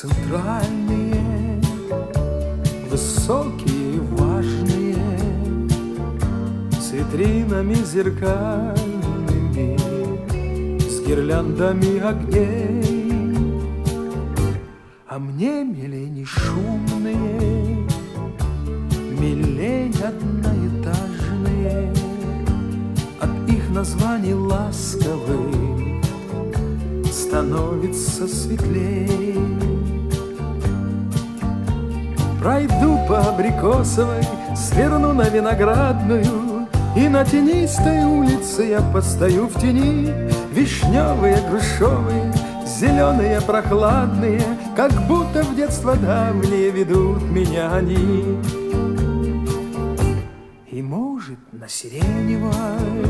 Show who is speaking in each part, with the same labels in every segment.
Speaker 1: центральные, высокие и важные, с витринами зеркальными, с гирляндами огней. А мне милей шумные, милей одноэтажные, от их названий ласковых становится светлей. Пройду по Абрикосовой, сверну на Виноградную, И на тенистой улице я постою в тени. Вишневые, грушевые, зеленые, прохладные, Как будто в детство давние ведут меня они. И может на сиреневой,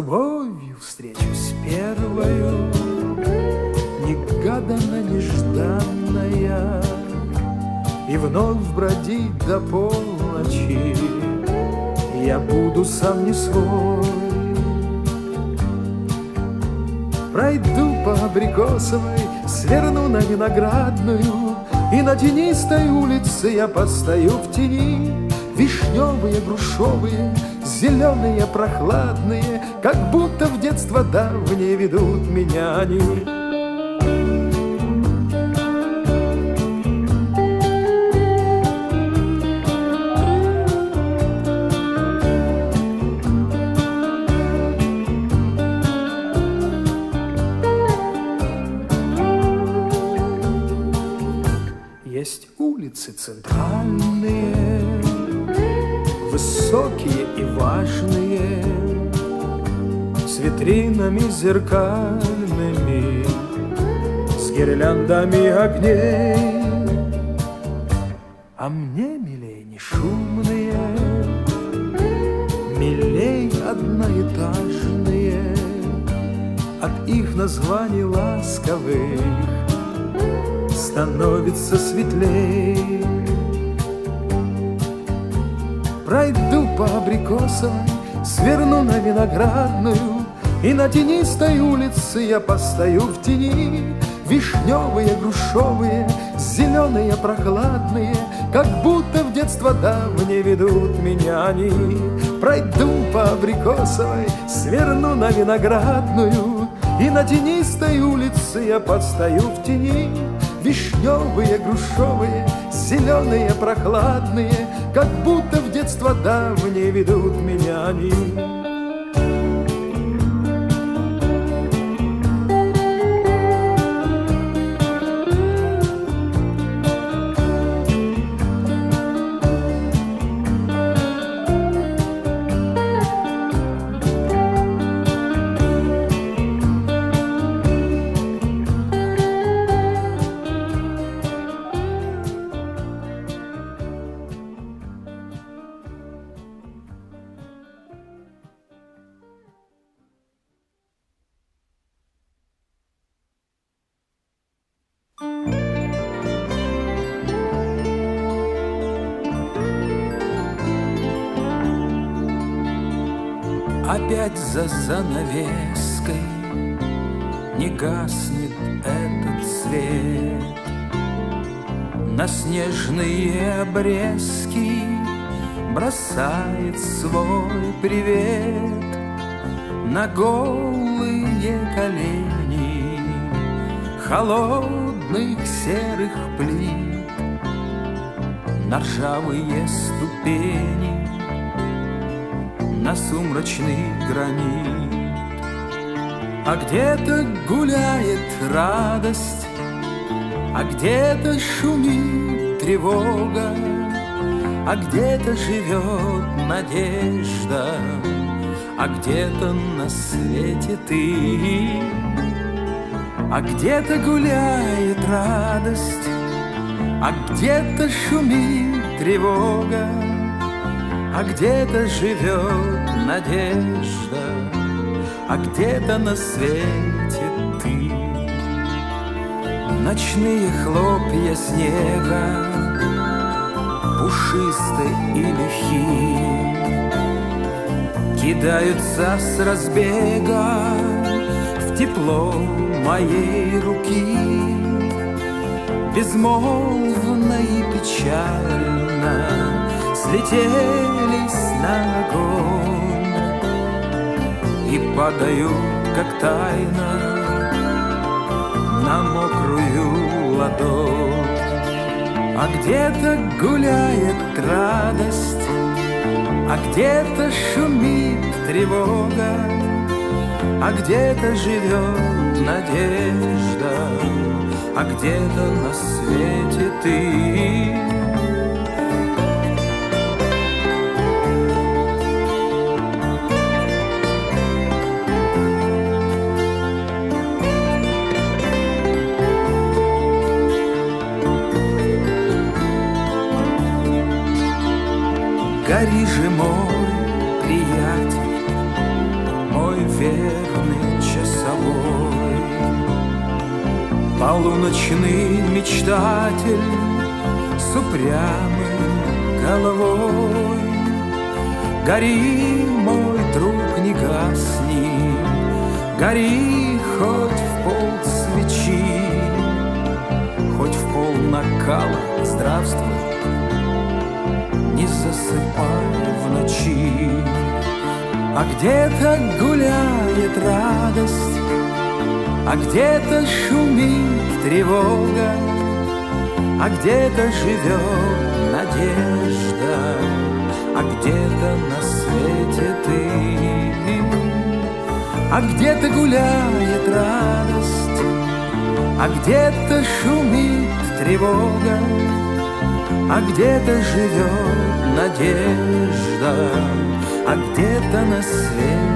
Speaker 1: любовью встречусь первою, Негаданно, нежданная, И вновь бродить до полночи Я буду сам не свой. Пройду по Абрикосовой, сверну на Виноградную, И на тенистой улице я постою в тени. Вишневые, грушевые, зеленые, прохладные, Как будто в детство давнее ведут меня они. Зеркальными, с гирляндами огней. А мне милей не шумные, милей одноэтажные, от их названий ласковых становится светлей. Пройду по Абрикосовой, сверну на Виноградную, И на тенистой улице я постою в тени. Вишневые, грушевые, зеленые, прохладные, Как будто в детство давнее ведут меня они. Пройду по Абрикосовой, сверну на Виноградную, И на тенистой улице я постою в тени. Вишневые, грушевые, зеленые, прохладные, Как будто в детство давнее ведут меня они. Голые колени Холодных серых плит На ржавые ступени на сумрачный гранит. А где-то гуляет радость, а где-то шумит тревога, а где-то живет надежда, а где-то на свете ты. А где-то гуляет радость, а где-то шумит тревога, а где-то живет надежда, а где-то на свете ты. Ночные хлопья снега.
Speaker 2: Пушистой и лихим Кидаются с разбега в тепло моей руки. Безмолвно и печально слетелись на огонь И падают, как тайна, на мокрую ладонь. А где-то гуляет радость А где-то шумит тревога А где-то живет надежда А где-то на свете ты Гори же, мой приятель, мой верный часовой, Полуночный мечтатель с упрямой головой. Гори, мой друг, не гасни, Гори хоть в пол свечи, Хоть в пол накала, здравствуй, не засыпай в ночи. А где-то гуляет радость, А где-то шумит тревога, А где-то живет надежда, А где-то на свете ты. А где-то гуляет радость, А где-то шумит тревога, а где-то живет надежда, а где-то на свете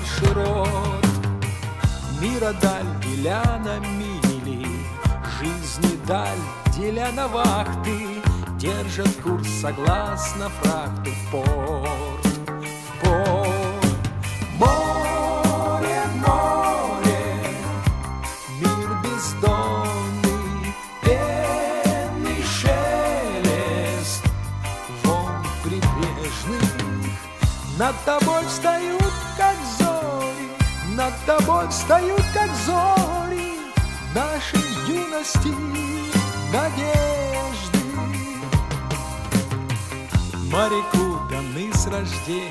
Speaker 2: широт, Мира даль деля на мили, жизни даль деля на вахты, Держат курс согласно фракту в порт, в порт. Море, море, Мир бездонный, пенный шелест. Волн прибрежных Над тобой встают, тобой встают, как зори Нашей юности надежды. Моряку даны с рождения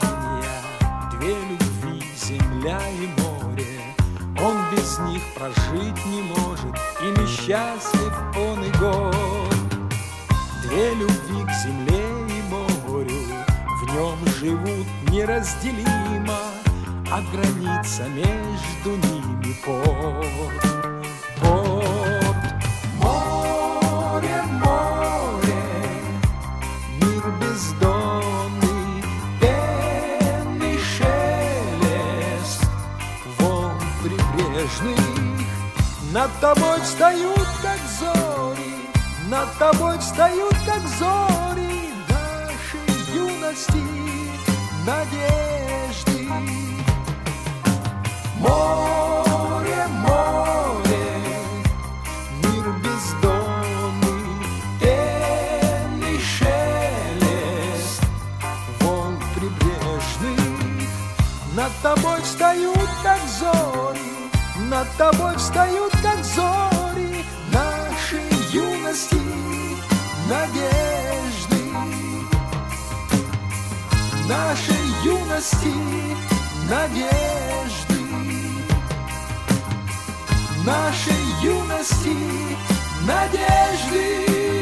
Speaker 2: Две любви, земля и море. Он без них прожить не может И несчастлив он и год Две любви к земле и морю В нем живут неразделимо А граница между ними порт Порт Море, море Мир бездонный, пенный шелест. Волн прибрежных Над тобой встают, как зори Над тобой встают, как зори Нашей юности. Надежды юности надежды нашей юности надежды.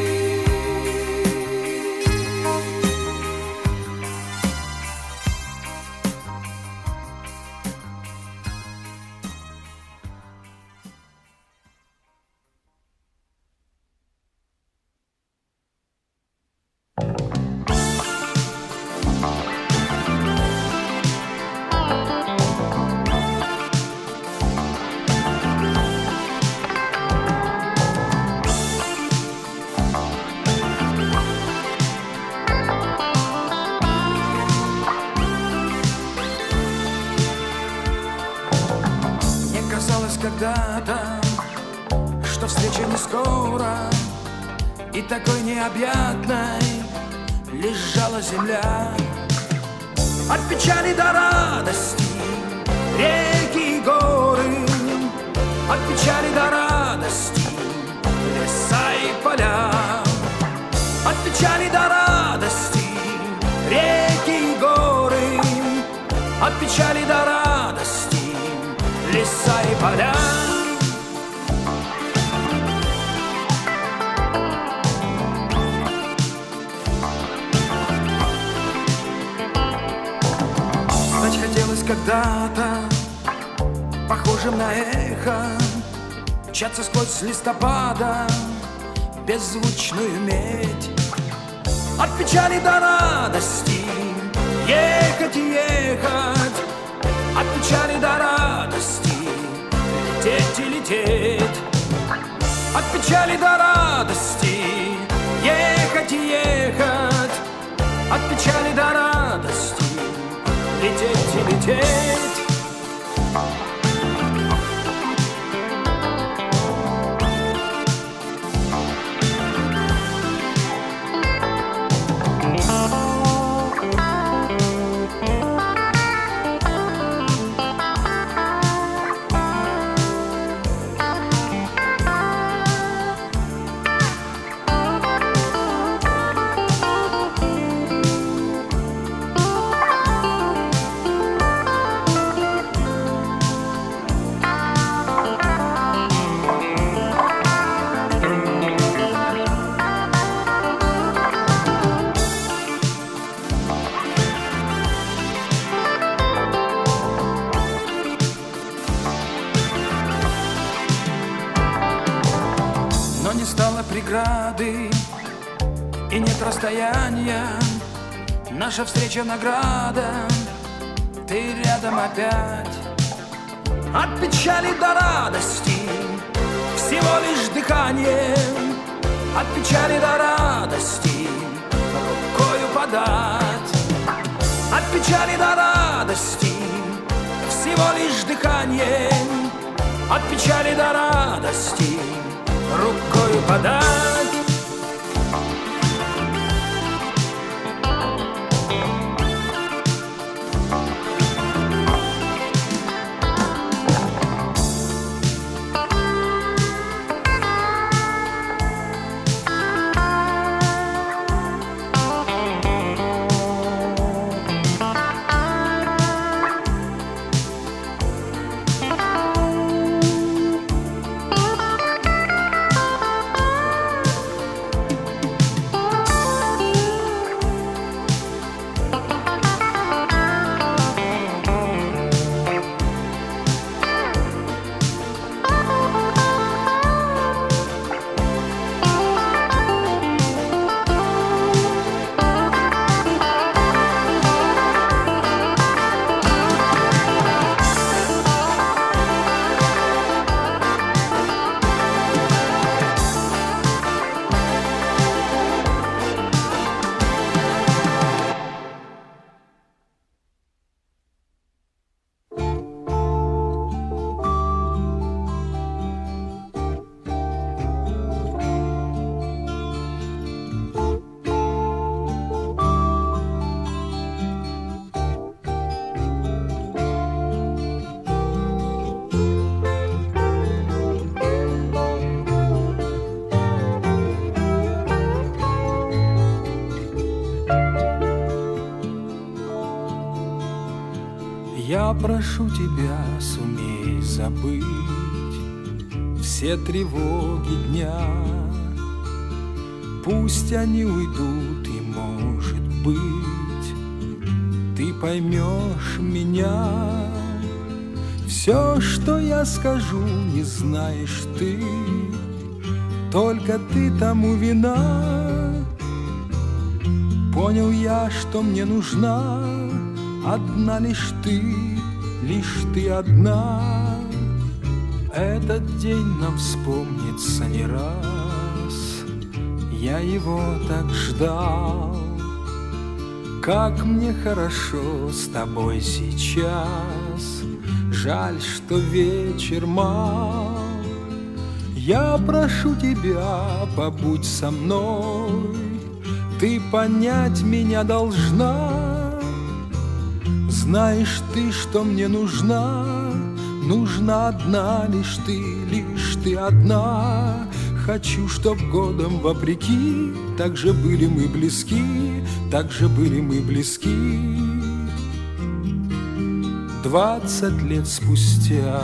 Speaker 3: От печали до радости леса и поля. Стать хотелось когда-то похожим на эхо, Мчаться сквозь листопада беззвучную медь. От печали до радости ехать и ехать, от печали до радости Лететь и лететь. От печали до радости Ехать и ехать. От печали до радости Лететь и лететь преграды И нет расстояния. Наша встреча награда. Ты рядом опять. От печали до радости Всего лишь дыхание. От печали до радости Рукою подать. От печали до радости Всего лишь дыхание. От печали до радости рукою подать. Прошу тебя, сумей забыть Все тревоги дня. Пусть они уйдут, и, может быть, Ты поймешь меня. Все, что я скажу, не знаешь ты Только ты тому вина. Понял я, что мне нужна Одна лишь ты, лишь ты одна. Этот день нам вспомнится не раз. Я его так ждал. Как мне хорошо с тобой сейчас. Жаль, что вечер мал. Я прошу тебя, побудь со мной, Ты понять меня должна. Знаешь ты, что мне нужна, Нужна одна лишь ты, лишь ты одна. Хочу, чтоб годом вопреки Так же были мы близки, так же были мы близки. Двадцать лет спустя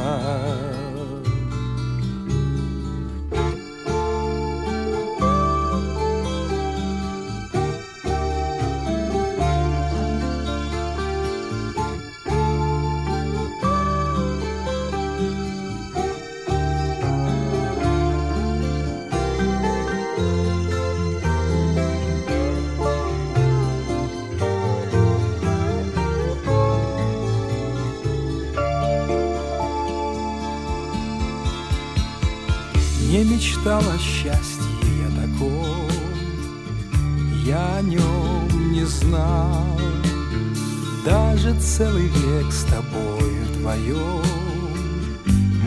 Speaker 3: целый век с тобою вдвоем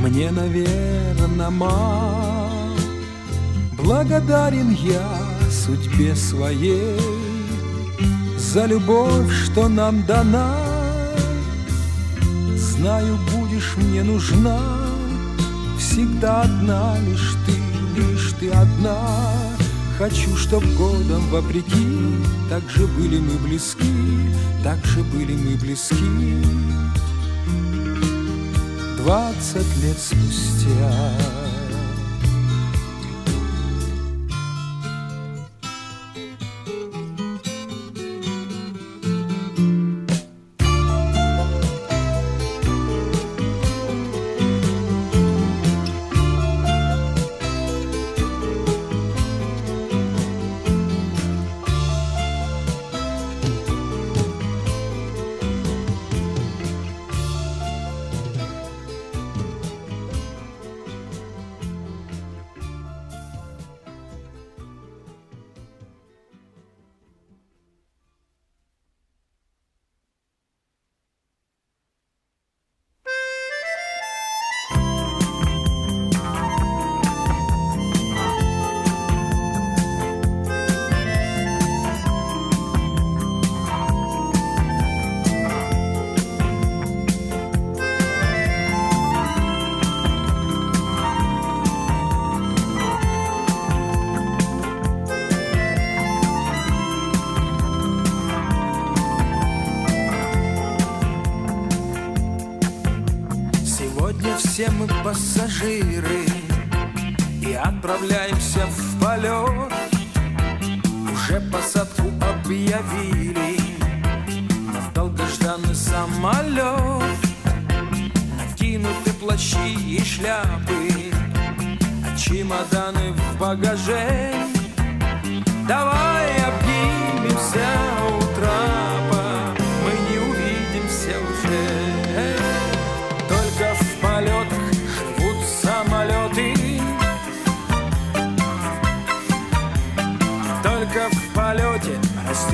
Speaker 3: Мне, наверное, мал. Благодарен я судьбе своей За любовь, что нам дана. Знаю, будешь мне нужна всегда одна, лишь ты, лишь ты одна. Хочу, чтоб годом вопреки Так же были мы близки, так же были мы близки. Двадцать лет спустя
Speaker 2: пассажиры И отправляемся в полет. Уже посадку объявили На долгожданный самолет. Накинуты плащи и шляпы А чемоданы в багаже. Давай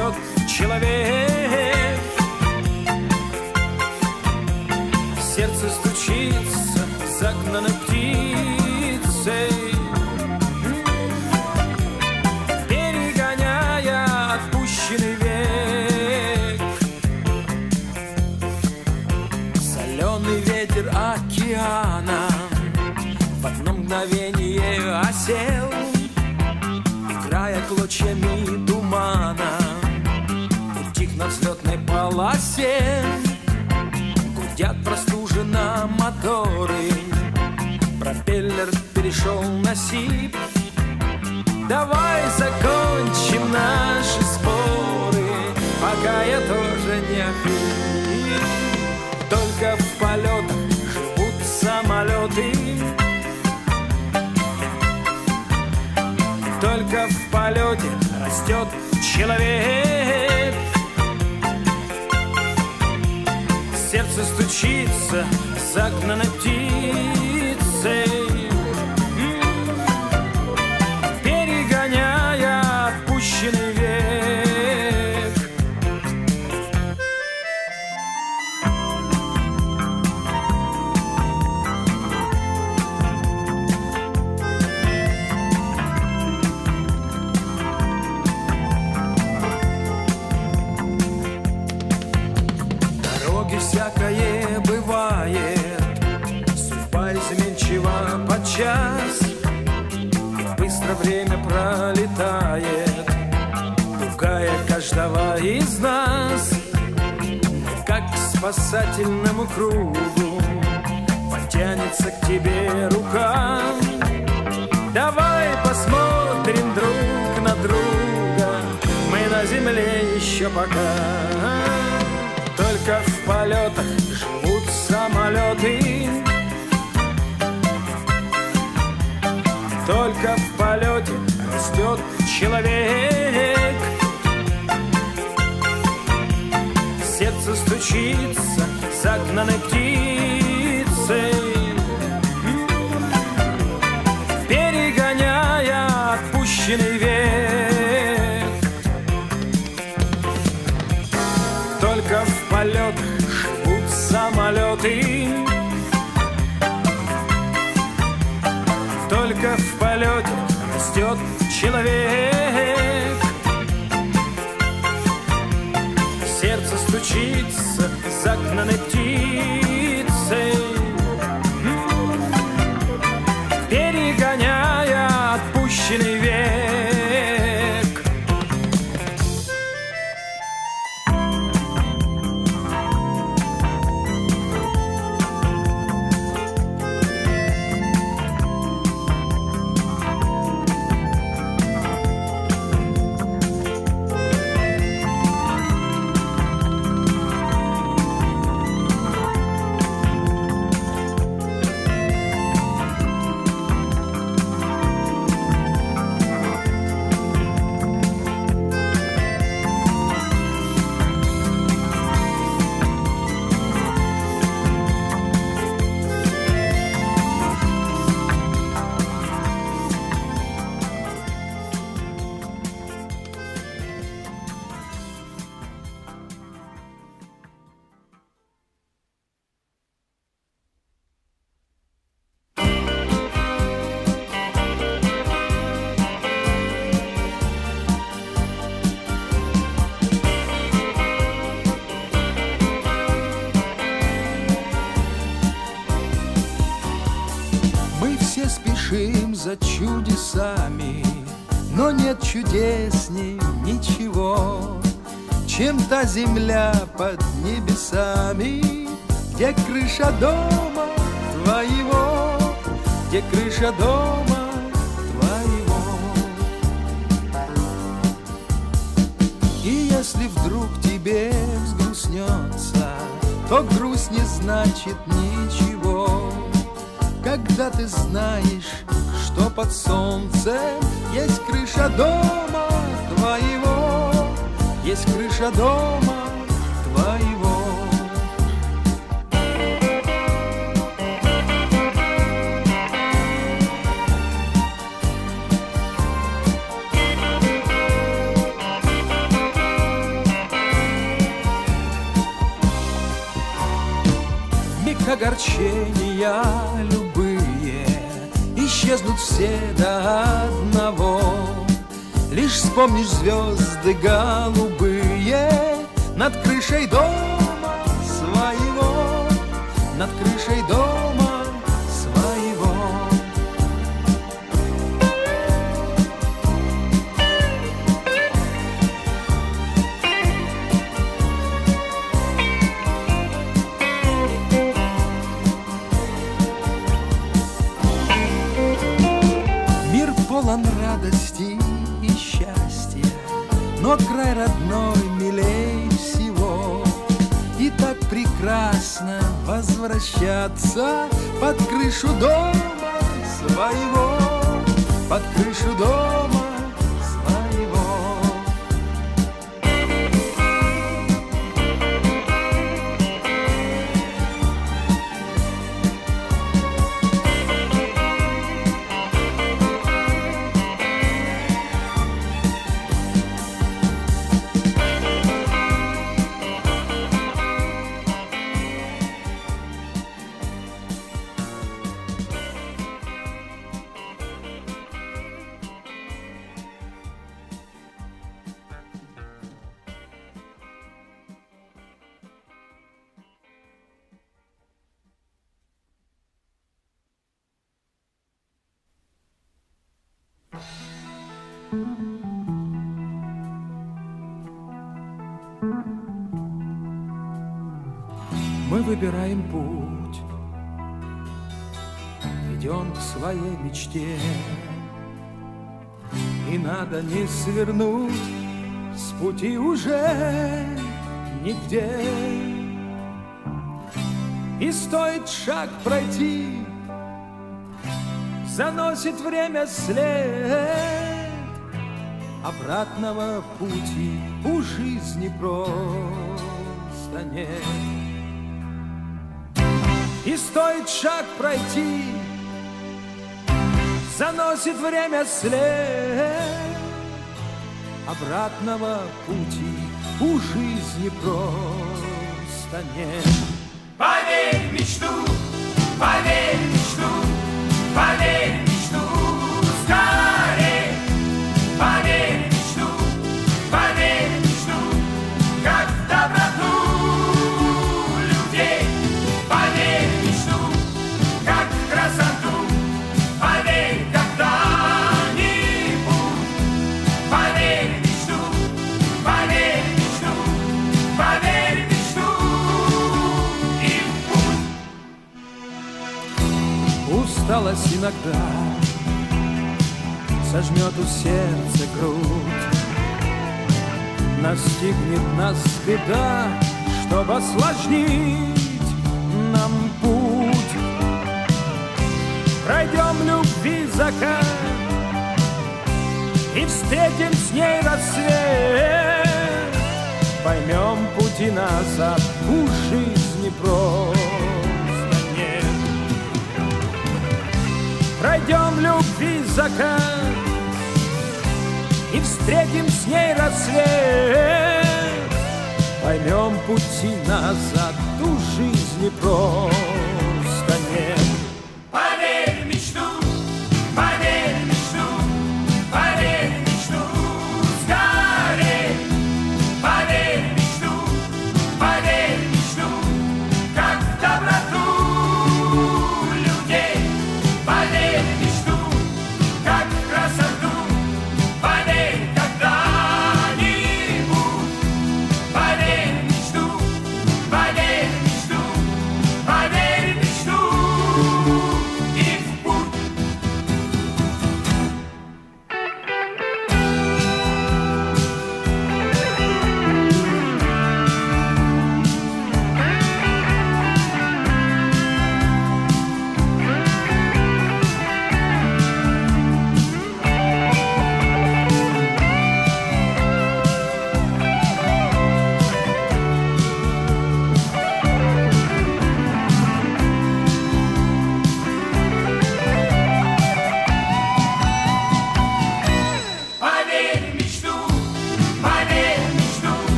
Speaker 2: растет человек полосе Гудят простуженно моторы. Пропеллер перешел на сип. Давай закончим наши споры. Пока я тоже не охрип Только в полетах живут самолеты. Только в полете растет человек Сердце стучится загнанной птицей всякое бывает. Судьба изменчива подчас. Быстро время пролетает Пугая каждого из нас. Как к спасательному кругу Потянется к тебе рука. Давай посмотрим друг на друга Мы на земле еще пока Только в полетах живут самолеты. Только в полете растет человек. Сердце стучится загнанной птицей человек. Сердце стучится загнанной птицей
Speaker 3: чудесами, но нет чудесней ничего, чем та земля под небесами, где крыша дома твоего, где крыша дома твоего. И если вдруг тебе взгрустнется, то грусть не значит ничего. Когда ты знаешь, что под солнцем есть крыша дома твоего, есть крыша дома твоего. Огорчения Исчезнут все до одного. Лишь вспомнишь звезды голубые Над крышей дома своего Над крышей дома возвращаться под крышу дома своего, под крышу дома Мы выбираем путь, идем к своей мечте, И надо не свернуть с пути уже нигде. И стоит шаг пройти, заносит время след, Обратного пути у жизни просто нет. И стоит шаг пройти, заносит время след. Обратного пути у жизни просто нет.
Speaker 4: Поверь мечту, поверь мечту, поверь
Speaker 3: Усталость иногда сожмет у сердца грудь. Настигнет нас беда, чтобы осложнить нам путь. Пройдем любви закат и встретим с ней рассвет. Поймем пути назад, у жизни просто Пройдем любви закат И встретим с ней рассвет. Поймем пути назад, у жизни просто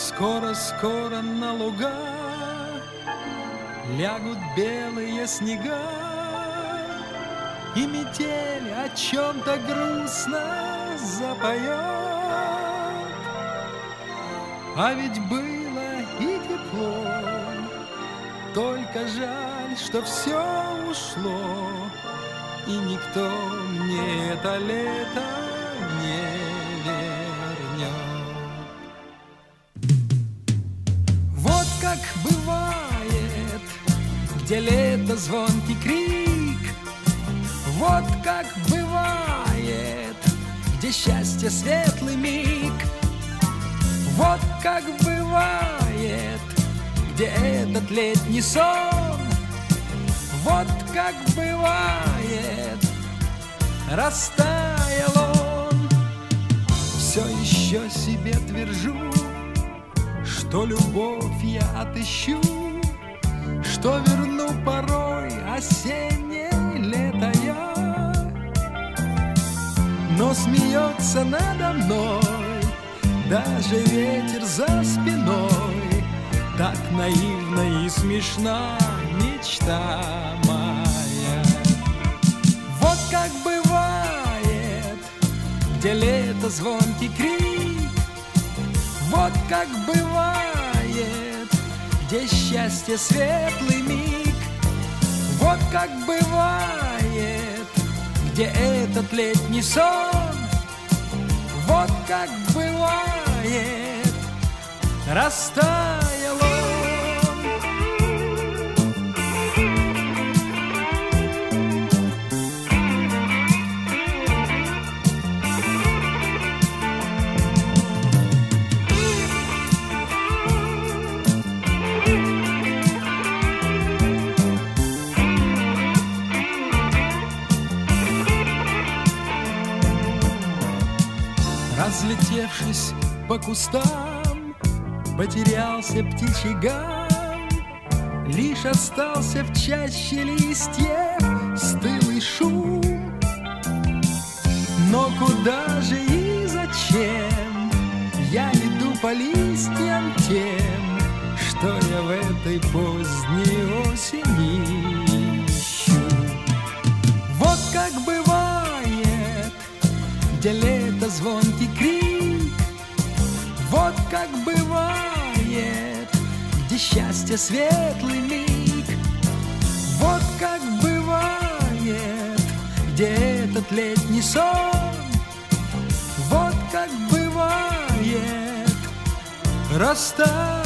Speaker 3: Скоро-скоро на луга Лягут белые снега И метель о чем-то грустно запоет А ведь было и тепло Только жаль, что все ушло И никто мне это лето не где лето звонкий крик. Вот как бывает, где счастье светлый миг. Вот как бывает, где этот летний сон. Вот как бывает, растаял он. Все еще себе твержу, что любовь я отыщу, что верну порой осеннее лето я. Но смеется надо мной даже ветер за спиной, так наивна и смешна мечта моя. Вот как бывает, где лето звонкий крик, вот как бывает, где счастье светлый миг, вот как бывает, где этот летний сон, вот как бывает, растаял по кустам, потерялся птичий гам, Лишь остался в чаще листьев стылый шум. Но куда же и зачем я иду по листьям тем, что я в этой поздней осени ищу? Вот как бывает, где лето звонкий крик, как бывает, где счастье светлый миг, вот как бывает, где этот летний сон, вот как бывает, растаял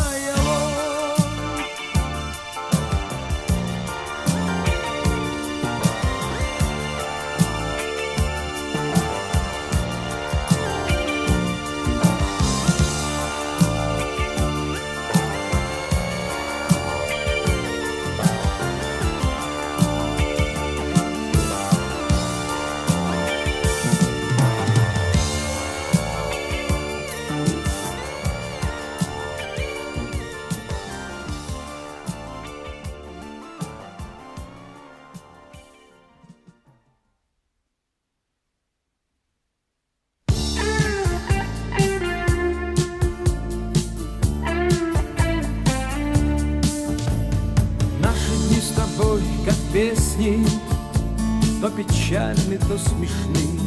Speaker 2: pořád mi to smišný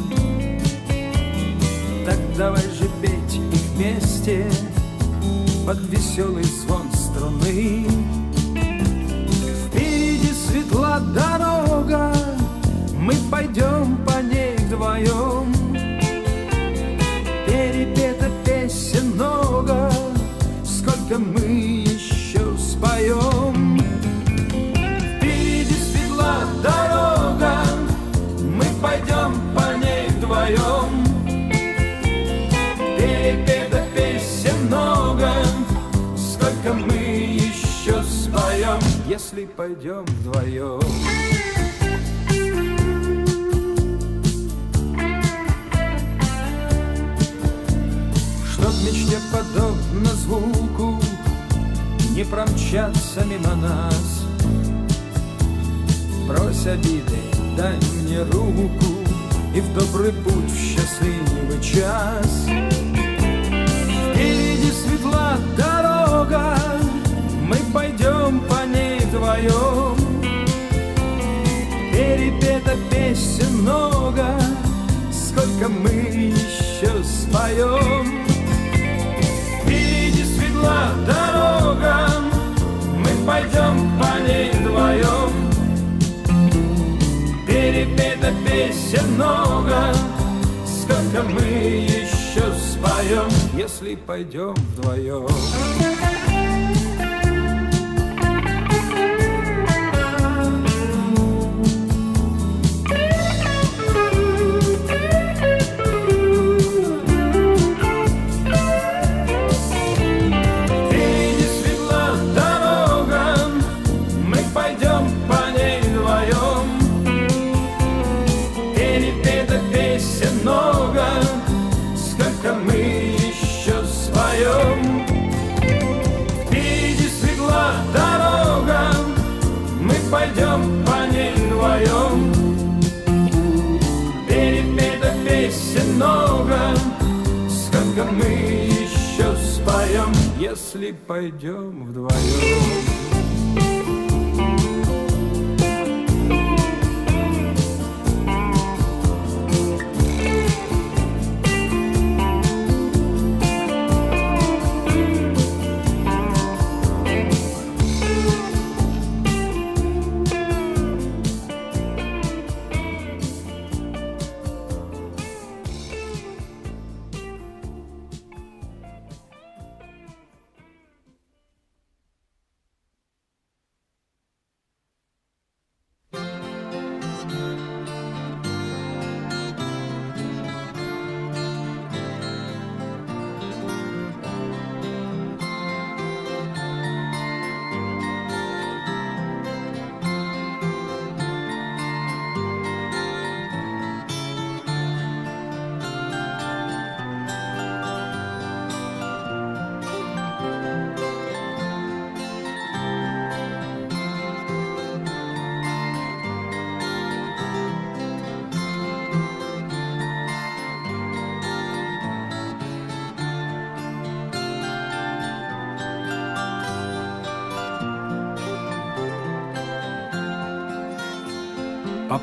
Speaker 2: не промчаться мимо нас. Брось обиды, дай мне руку И в добрый путь, в счастливый час. Впереди светла дорога, Мы пойдем по ней вдвоем. Перепета песен много, Сколько мы еще споем. Пойдем по ней вдвоем. Перепета песен много, Сколько мы еще споем, Если пойдем вдвоем. Если пойдем вдвоем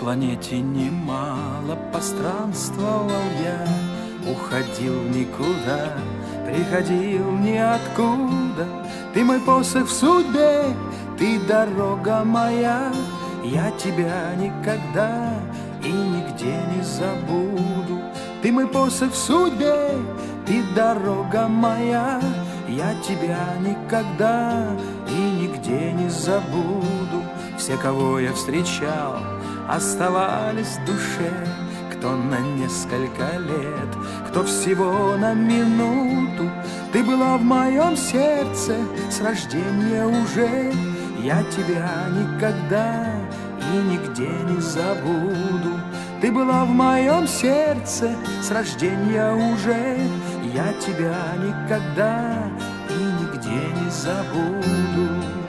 Speaker 3: планете немало постранствовал я, Уходил никуда, приходил ниоткуда. Ты мой посох в судьбе, ты дорога моя, Я тебя никогда и нигде не забуду. Ты мой посох в судьбе, ты дорога моя, Я тебя никогда и нигде не забуду. Все, кого я встречал, оставались в душе, кто на несколько лет, кто всего на минуту. Ты была в моем сердце с рождения уже, я тебя никогда и нигде не забуду. Ты была в моем сердце с рождения уже, я тебя никогда и нигде не забуду.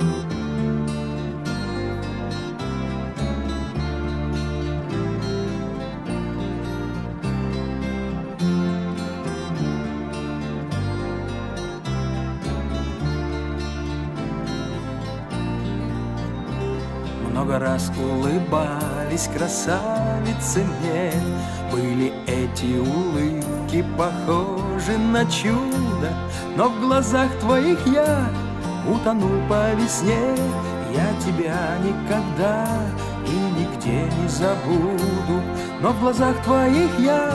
Speaker 3: Много раз улыбались красавицы мне. Были эти улыбки похожи на чудо Но в глазах твоих я утонул по весне. Я тебя никогда и нигде не забуду Но в глазах твоих я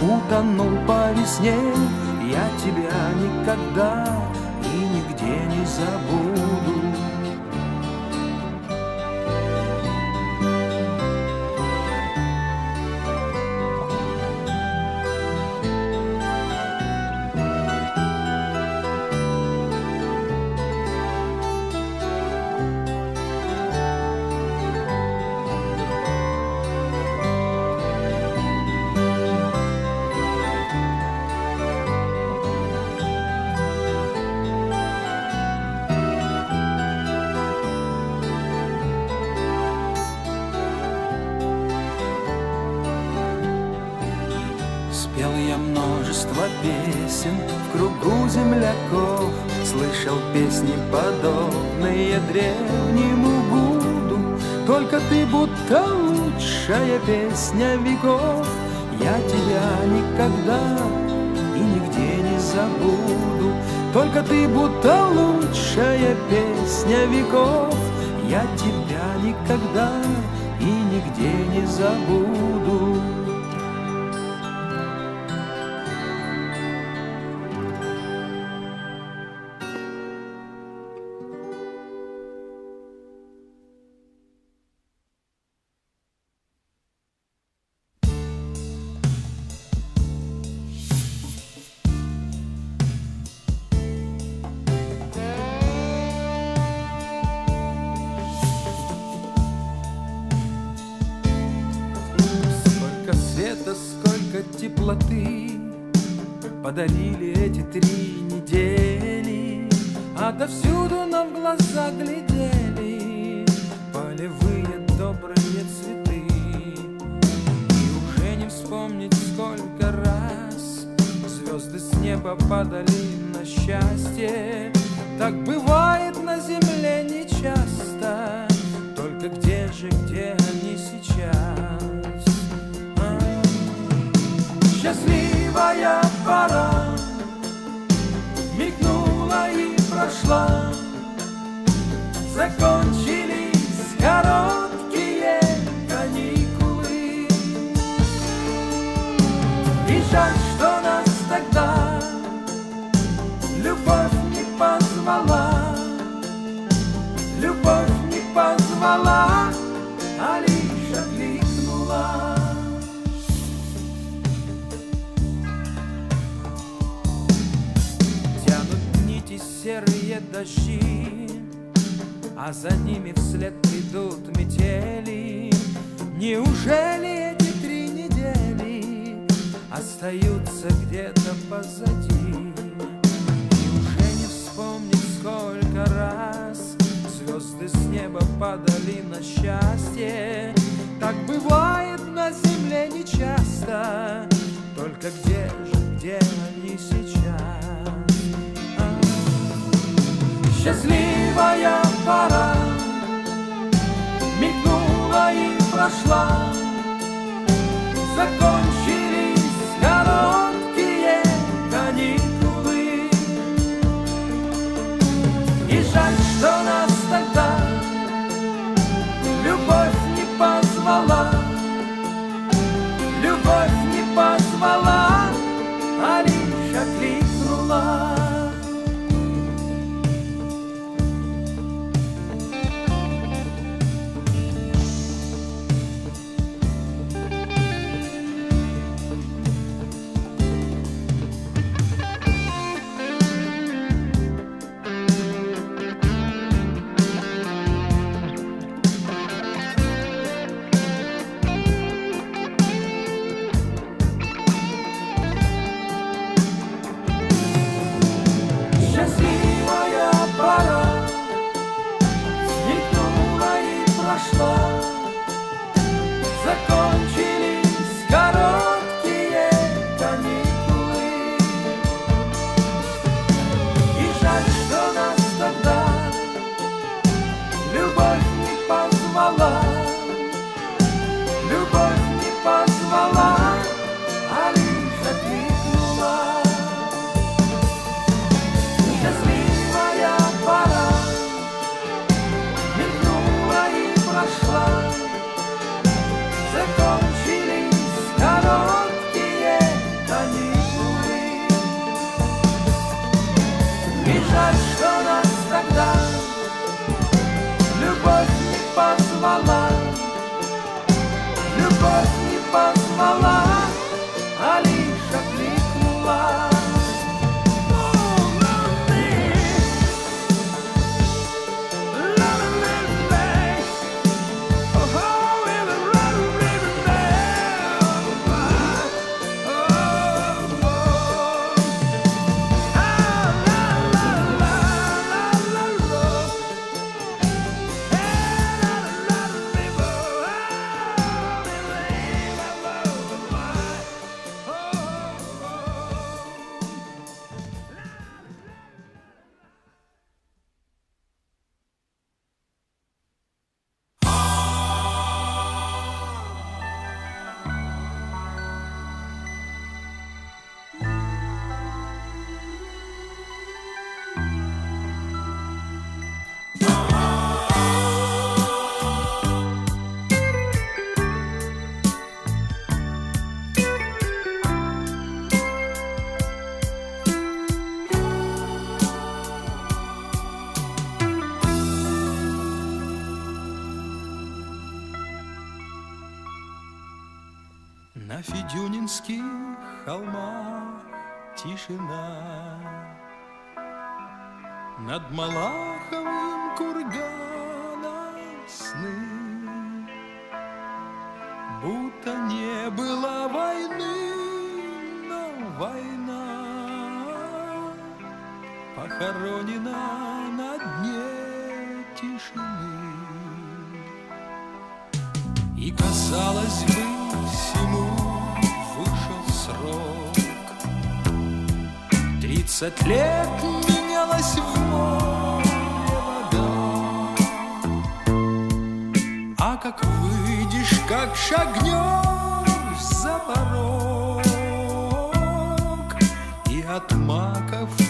Speaker 3: утонул по весне. Я тебя никогда и нигде не забуду песен в кругу земляков, Слышал песни, подобные древнему гуду. Только ты будто лучшая песня веков, Я тебя никогда и нигде не забуду. Только ты будто лучшая песня веков, Я тебя никогда и нигде не забуду. Падали на счастье. Так бывает на земле нечасто, только где же, где они сейчас? А? Счастливая пора мигнула и прошла, закончились короткие каникулы. И жаль, что нас тогда позвала, любовь не позвала, а лишь окликнула. Тянут нити серые дожди, а за ними вслед идут метели. Неужели эти три недели остаются где-то позади? Вспомнить, сколько раз звезды с неба падали на счастье? Так бывает на земле нечасто, только где же, где они сейчас? А? Счастливая пора мигнула и прошла, закончились короткие
Speaker 5: Федюнинских холмах тишина. Над Малаховым курганом сны. Будто не было войны, но война Похоронена на дне тишины. И казалось бы, всему Тридцать лет менялась в море вода. А как выйдешь, как шагнешь за порог, И от маков